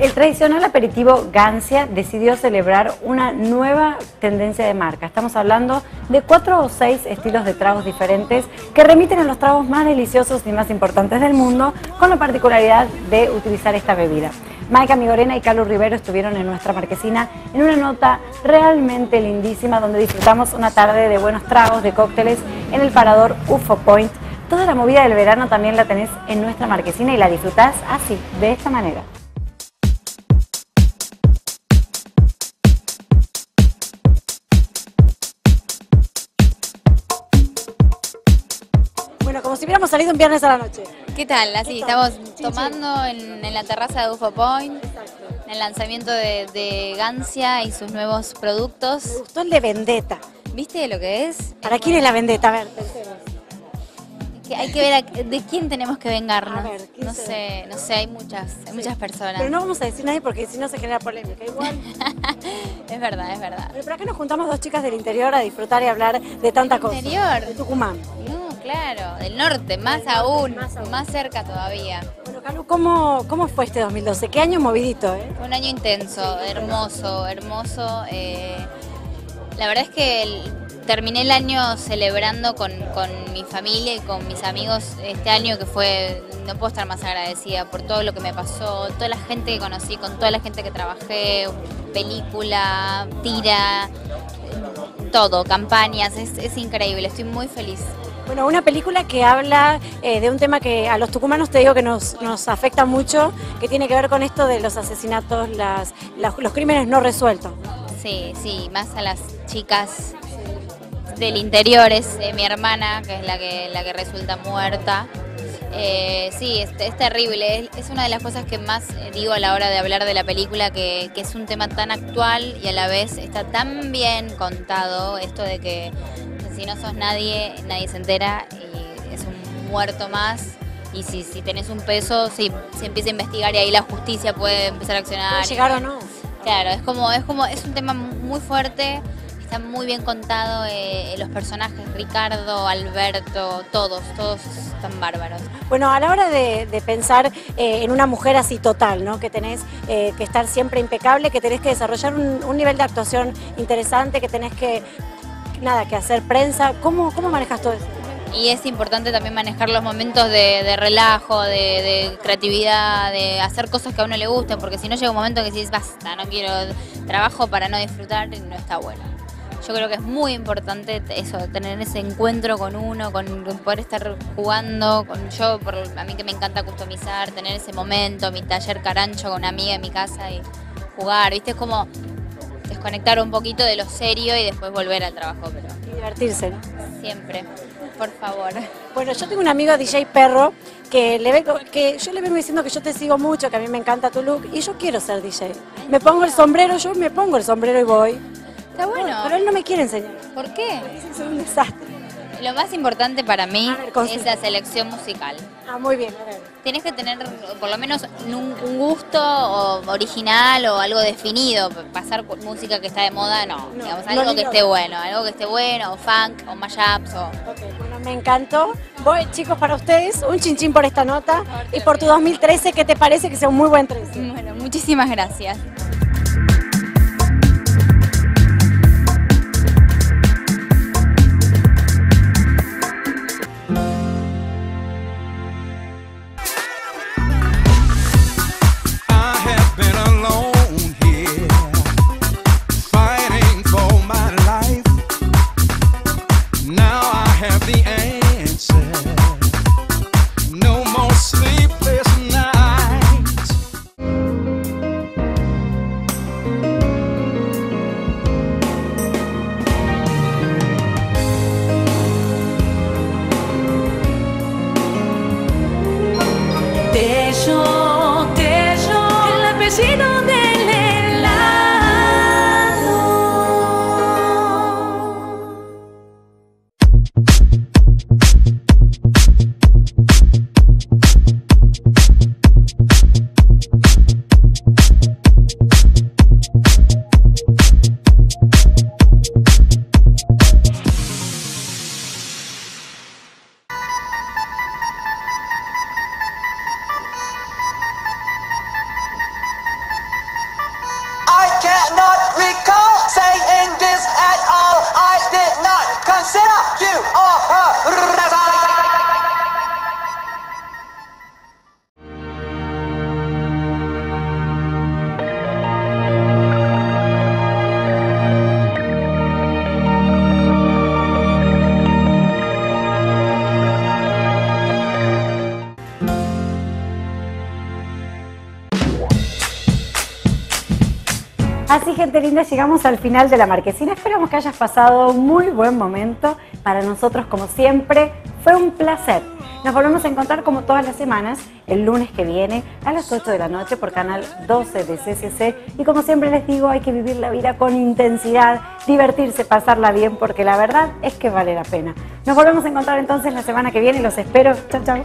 El tradicional aperitivo Gancia decidió celebrar una nueva tendencia de marca. Estamos hablando de cuatro o seis estilos de tragos diferentes que remiten a los tragos más deliciosos y más importantes del mundo, con la particularidad de utilizar esta bebida. Maika Migorena y Carlos Rivero estuvieron en nuestra marquesina en una nota realmente lindísima donde disfrutamos una tarde de buenos tragos, de cócteles en el parador UFO Point. Toda la movida del verano también la tenés en nuestra marquesina y la disfrutás así, de esta manera. Hubiéramos salido un viernes a la noche. ¿Qué tal? Así, estamos tomando en, en la terraza de UFO Point, en el lanzamiento de, de Gancia y sus nuevos Me productos. gustó el de Vendetta. ¿Viste lo que es? ¿Para quién es la Vendetta? A ver, pensemos. Que hay que ver a- de quién tenemos que vengarnos. A ver, ¿quién no sé, no sé, hay muchas, hay muchas personas. Pero no vamos a decir nadie porque si no se genera polémica. Igual. Es verdad, es verdad. Pero por acá nos juntamos dos chicas del interior a disfrutar y hablar de tanta cosa. interior? De Tucumán. No, claro, del norte, más aún, más aún. más cerca todavía. Bueno, Calu, ¿cómo, ¿cómo fue este 2012? ¿Qué año movidito, eh? Fue un año intenso, hermoso, hermoso. eh, la verdad es que el- terminé el año celebrando con, con mi familia y con mis amigos este año que fue, no puedo estar más agradecida por todo lo que me pasó, toda la gente que conocí, con toda la gente que trabajé, película, tira, todo, campañas, es, es increíble, estoy muy feliz. Bueno, una película que habla eh, de un tema que a los tucumanos te digo que nos, nos afecta mucho, que tiene que ver con esto de los asesinatos, las, los crímenes no resueltos. Sí, sí, más a las chicas del interior, es eh, mi hermana, que es la que, la que resulta muerta. Eh, sí, es, es terrible, es, es una de las cosas que más eh, digo a la hora de hablar de la película, que, que es un tema tan actual y a la vez está tan bien contado, esto de que si no sos nadie, nadie se entera y es un muerto más. Y si, si tenés un peso, sí, se empieza a investigar y ahí la justicia puede empezar a accionar. ¿Puede y llegar o no? Claro, es como, es como, es un tema muy fuerte, está muy bien contado, eh, los personajes, Ricardo, Alberto, todos, todos están bárbaros. Bueno, a la hora de, de pensar eh, en una mujer así total, ¿no? Que tenés eh, que estar siempre impecable, que tenés que desarrollar un, un nivel de actuación interesante, que tenés que, nada, que hacer prensa. ¿Cómo, cómo manejas todo eso? Y es importante también manejar los momentos de, relajo, de, creatividad, de hacer cosas que a uno le gusten, porque si no llega un momento que dices, basta, no quiero trabajo para no disfrutar, no está bueno. Yo creo que es muy importante eso, tener ese encuentro con uno, con, poder estar jugando, con yo, por, a mí que me encanta customizar, tener ese momento, mi taller carancho con una amiga en mi casa y jugar, ¿viste? Es desconectar un poquito de lo serio y después volver al trabajo, pero Y divertirse, ¿no? siempre, por favor. Bueno, yo tengo un amigo DJ Perro que, le ve, que yo le vengo diciendo que yo te sigo mucho, que a mí me encanta tu look y yo quiero ser DJ. Me pongo el sombrero, yo me pongo el sombrero y voy. Está bueno. Pero él no me quiere enseñar. ¿Por qué? Soy un desastre. Lo más importante para mí ver, es la selección musical. Ah, muy bien, a ver. Tienes que tener por lo menos un, gusto original o algo definido. Pasar música que está de moda, no. No, Digamos, algo que esté bueno, algo que esté bueno, o funk, o mashups, o... Ok, bueno, me encantó. Voy, chicos, para ustedes, un chinchín por esta nota y por tu 2013, ¿qué te parece que sea un muy buen 13? Bueno, muchísimas gracias. Have the answer. Así, gente linda, llegamos al final de la marquesina. Esperamos que hayas pasado un muy buen momento para nosotros, como siempre, fue un placer. Nos volvemos a encontrar como todas las semanas, el lunes que viene, a las 8 de la noche por canal 12 de CCC. Y como siempre les digo, hay que vivir la vida con intensidad, divertirse, pasarla bien, porque la verdad es que vale la pena. Nos volvemos a encontrar entonces la semana que viene los espero. Chao, chao.